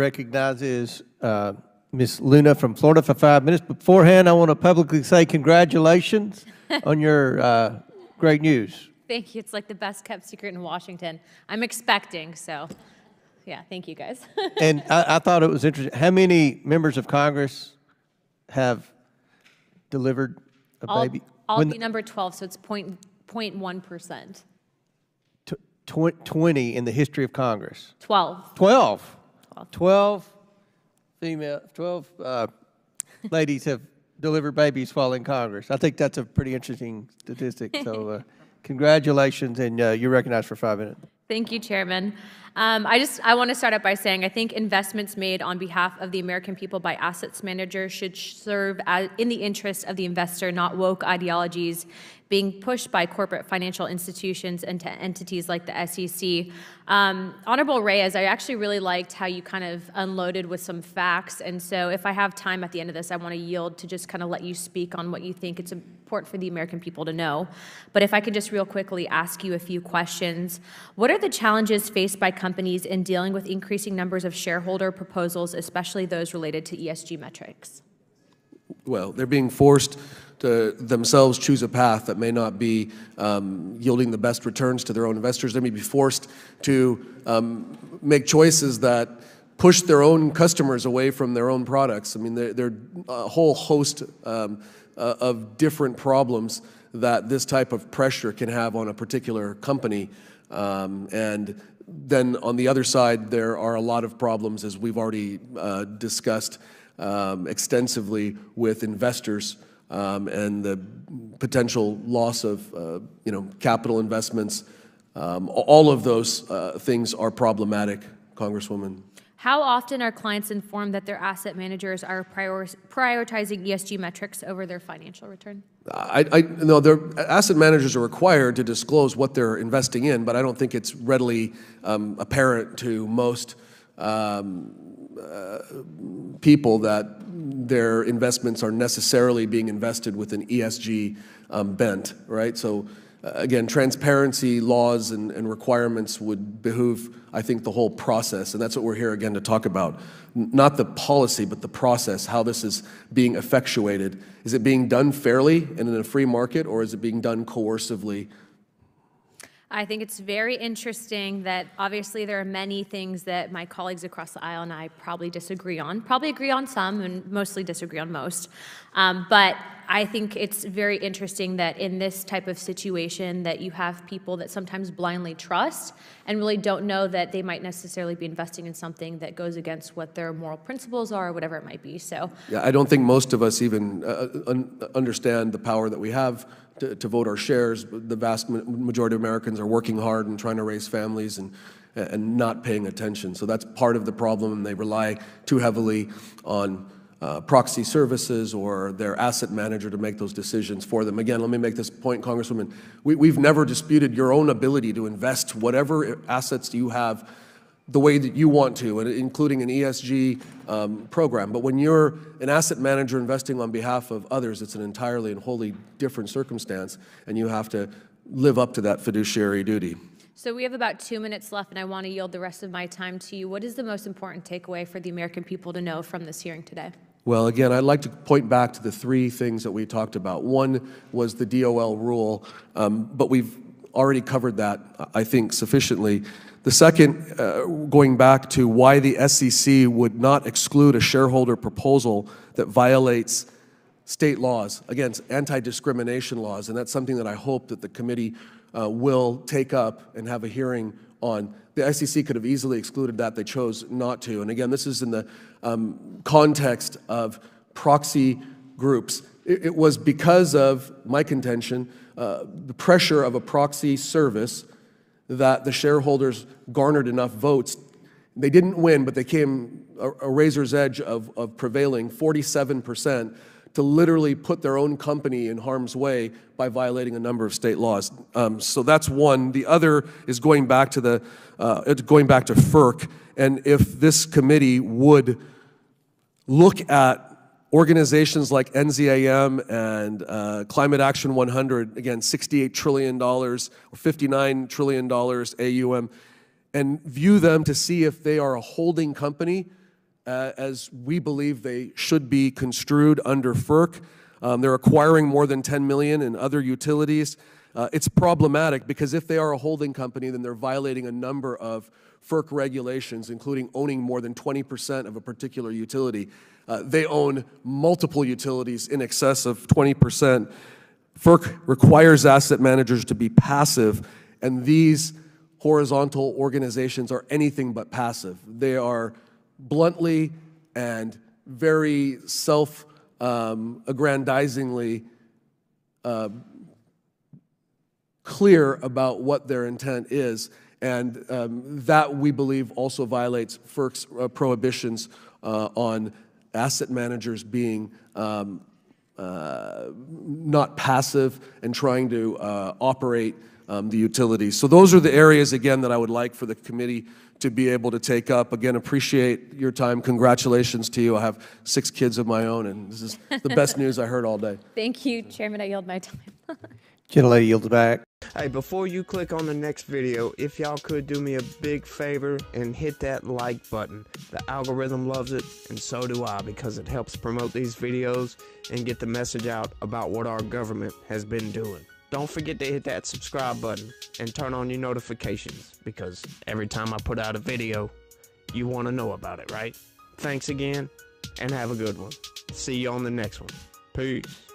recognizes uh, Ms. Luna from Florida for five minutes. Beforehand, I want to publicly say congratulations on your uh, great news. Thank you. It's like the best kept secret in Washington. I'm expecting, so yeah, thank you guys. And I, I thought it was interesting. How many members of Congress have delivered a I'll, baby? I'll When be number 12, so it's point, 0.1%. the- tw- 20 in the history of Congress. 12. 12. 12 female, 12 uh, ladies have delivered babies while in Congress. I think that's a pretty interesting statistic. So uh, congratulations, and uh, you're recognized for five minutes. Thank you, Chairman. Um, I just I want to start out by saying I think investments made on behalf of the American people by assets managers should serve as, in the interest of the investor, not woke ideologies being pushed by corporate financial institutions and to entities like the SEC. Um, Honorable Reyes, I actually really liked how you kind of unloaded with some facts, and so if I have time at the end of this, I want to yield to just kind of let you speak on what you think it's important for the American people to know. But if I could just real quickly ask you a few questions. What are the challenges faced by companies in dealing with increasing numbers of shareholder proposals, especially those related to ESG metrics? Well, they're being forced to themselves choose a path that may not be um, yielding the best returns to their own investors. They may be forced to um, make choices that push their own customers away from their own products. I mean, there, there are a whole host um, uh, of different problems that this type of pressure can have on a particular company. Um, and then on the other side, there are a lot of problems, as we've already uh, discussed um, extensively with investors um, and the potential loss of uh, you know capital investments. Um, all of those uh, things are problematic, Congresswoman. How often are clients informed that their asset managers are prior- prioritizing ESG metrics over their financial return? I, I no, their asset managers are required to disclose what they're investing in, but I don't think it's readily um, apparent to most um, people that their investments are necessarily being invested with an ESG um, bent, right? So uh, again, transparency laws and, and requirements would behoove, I think, the whole process, and that's what we're here again to talk about. N- Not the policy, but the process, how this is being effectuated. Is it being done fairly and in a free market, or is it being done coercively I think it's very interesting that obviously there are many things that my colleagues across the aisle and I probably disagree on. Probably agree on some and mostly disagree on most. Um, but I think it's very interesting that in this type of situation that you have people that sometimes blindly trust and really don't know that they might necessarily be investing in something that goes against what their moral principles are or whatever it might be. So Yeah, I don't think most of us even uh, un- understand the power that we have to, to vote our shares. The vast majority of Americans are working hard and trying to raise families and, and not paying attention. So that's part of the problem, they rely too heavily on uh, proxy services or their asset manager to make those decisions for them. Again, let me make this point, Congresswoman. We, we've never disputed your own ability to invest whatever assets you have the way that you want to, and including an ESG um, program. But when you're an asset manager investing on behalf of others, it's an entirely and wholly different circumstance, and you have to live up to that fiduciary duty. So we have about two minutes left, and I want to yield the rest of my time to you. What is the most important takeaway for the American people to know from this hearing today? Well, again, I'd like to point back to the three things that we talked about. One was the DOL rule, um, but we've already covered that, I think, sufficiently. The second, uh, going back to why the SEC would not exclude a shareholder proposal that violates state laws, again, anti-discrimination laws, and that's something that I hope that the committee uh, will take up and have a hearing on. The SEC could have easily excluded that. They chose not to. And again, this is in the um, context of proxy groups. It, was because of my contention, uh, the pressure of a proxy service, that the shareholders garnered enough votes. They didn't win, but they came a, a razor's edge of, of prevailing 47% to literally put their own company in harm's way by violating a number of state laws. Um, so that's one. The other is going back to the uh, going back to FERC, and if this committee would look at organizations like NZAM and uh, Climate Action 100, again, $68 trillion or $59 trillion AUM, and view them to see if they are a holding company uh, as we believe they should be construed under FERC. Um, they're acquiring more than 10 million in other utilities. Uh, it's problematic because if they are a holding company, then they're violating a number of FERC regulations, including owning more than 20% of a particular utility. Uh, they own multiple utilities in excess of 20%. FERC requires asset managers to be passive, and these horizontal organizations are anything but passive. They are bluntly and very self um, aggrandizingly uh, clear about what their intent is. And um, that, we believe, also violates FERC's uh, prohibitions uh, on asset managers being um, not passive and trying to uh, operate um, the utilities. So those are the areas, again, that I would like for the committee to be able to take up. Again, appreciate your time. Congratulations to you. I have six kids of my own, and this is the best news I heard all day. Thank you, Chairman. I yield my time. Gentlelady yields back. Hey, before you click on the next video, if y'all could do me a big favor and hit that like button. The algorithm loves it, and so do I, because it helps promote these videos and get the message out about what our government has been doing. Don't forget to hit that subscribe button and turn on your notifications, because every time I put out a video, you want to know about it, right? Thanks again, and have a good one. See you on the next one. Peace.